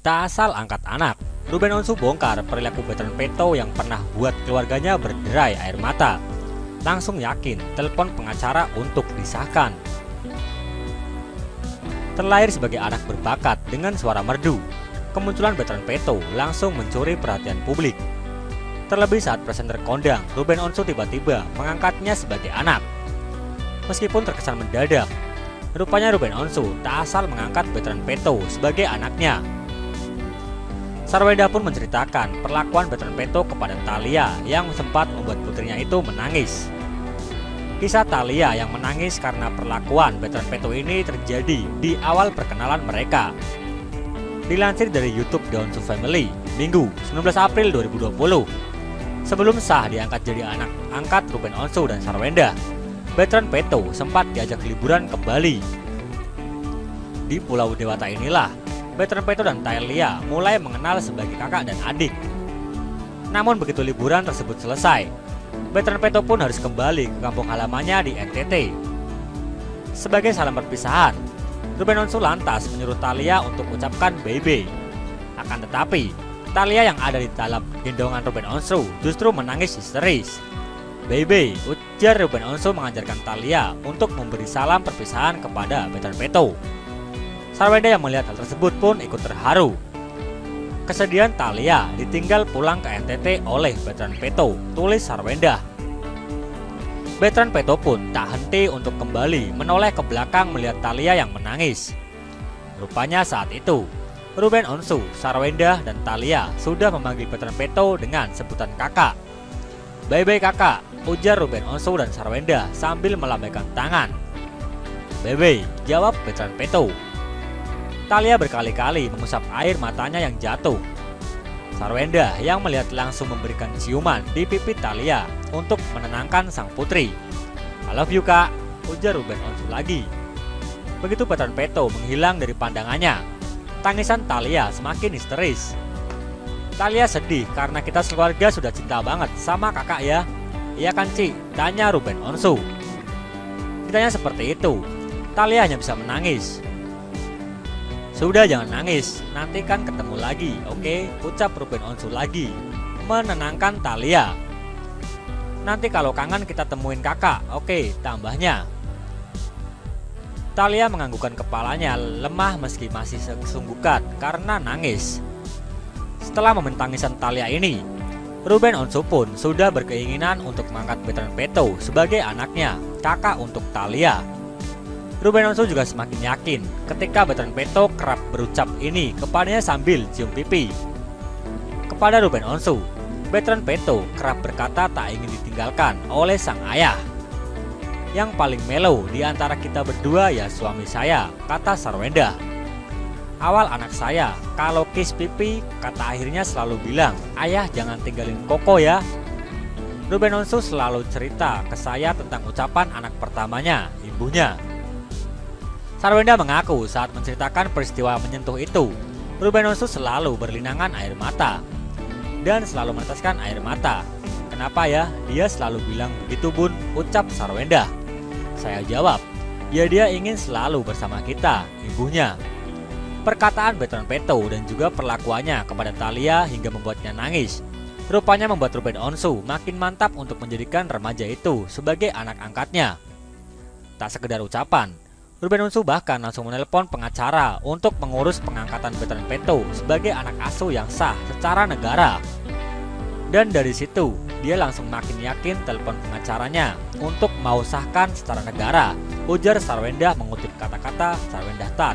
Tak asal angkat anak, Ruben Onsu bongkar perilaku veteran Peto yang pernah buat keluarganya berderai air mata. Langsung yakin telepon pengacara untuk disahkan. Terlahir sebagai anak berbakat dengan suara merdu, kemunculan veteran Peto langsung mencuri perhatian publik. Terlebih saat presenter kondang, Ruben Onsu tiba-tiba mengangkatnya sebagai anak. Meskipun terkesan mendadak, rupanya Ruben Onsu tak asal mengangkat veteran Peto sebagai anaknya. Sarwenda pun menceritakan perlakuan veteran Peto kepada Talia yang sempat membuat putrinya itu menangis. Kisah Talia yang menangis karena perlakuan veteran Peto ini terjadi di awal perkenalan mereka. Dilansir dari YouTube The Onsu Family, Minggu 19 April 2020. Sebelum sah diangkat jadi anak angkat Ruben Onsu dan Sarwenda, veteran Peto sempat diajak liburan ke Bali. Di Pulau Dewata inilah veteran Peto dan Talia mulai mengenal sebagai kakak dan adik. Namun begitu liburan tersebut selesai, veteran Peto pun harus kembali ke kampung halamannya di NTT. Sebagai salam perpisahan, Ruben Onsu lantas menyuruh Talia untuk ucapkan baby. Akan tetapi, Talia yang ada di dalam gendongan Ruben Onsu justru menangis histeris. Baby, ujar Ruben Onsu mengajarkan Talia untuk memberi salam perpisahan kepada veteran Peto. Sarwenda yang melihat hal tersebut pun ikut terharu. Kesedihan Talia ditinggal pulang ke NTT oleh veteran Peto, tulis Sarwenda. Veteran Peto pun tak henti untuk kembali menoleh ke belakang melihat Talia yang menangis. Rupanya saat itu, Ruben Onsu, Sarwenda, dan Talia sudah memanggil veteran Peto dengan sebutan kakak. Bye-bye kakak, ujar Ruben Onsu dan Sarwenda sambil melambaikan tangan. Bye-bye, jawab veteran Peto. Talia berkali-kali mengusap air matanya yang jatuh. Sarwenda yang melihat langsung memberikan ciuman di pipi Talia untuk menenangkan sang putri. I love you kak, ujar Ruben Onsu lagi. Begitu veteran Peto menghilang dari pandangannya, tangisan Talia semakin histeris. Talia sedih karena kita sekeluarga sudah cinta banget sama kakak ya. Iya kan Ci? Tanya Ruben Onsu. Ditanya seperti itu, Talia hanya bisa menangis. Sudah jangan nangis, nanti kan ketemu lagi, oke? Ucap Ruben Onsu lagi, menenangkan Talia. Nanti kalau kangen kita temuin kakak, oke? Tambahnya. Talia menganggukkan kepalanya lemah meski masih sesungguhkan karena nangis. Setelah momen tangisan Talia ini, Ruben Onsu pun sudah berkeinginan untuk mengangkat veteran Peto sebagai anaknya, kakak untuk Talia. Ruben Onsu juga semakin yakin ketika veteran Peto kerap berucap ini kepadanya sambil cium pipi. Kepada Ruben Onsu, veteran Peto kerap berkata tak ingin ditinggalkan oleh sang ayah. Yang paling melo di antara kita berdua ya suami saya, kata Sarwenda. Awal anak saya, kalau kiss pipi, kata akhirnya selalu bilang, ayah jangan tinggalin koko ya. Ruben Onsu selalu cerita ke saya tentang ucapan anak pertamanya, ibunya. Sarwenda mengaku saat menceritakan peristiwa menyentuh itu, Ruben Onsu selalu berlinangan air mata dan selalu meneteskan air mata. Kenapa ya? Dia selalu bilang begitu bun, ucap Sarwenda. Saya jawab, ya dia ingin selalu bersama kita, ibunya. Perkataan veteran Peto dan juga perlakuannya kepada Talia hingga membuatnya nangis. Rupanya membuat Ruben Onsu makin mantap untuk menjadikan remaja itu sebagai anak angkatnya. Tak sekedar ucapan, Ruben Onsu bahkan langsung menelpon pengacara untuk mengurus pengangkatan veteran Peto sebagai anak asuh yang sah secara negara. Dan dari situ, dia langsung makin yakin telepon pengacaranya untuk mau sahkan secara negara, ujar Sarwenda mengutip kata-kata Sarwenda Tan.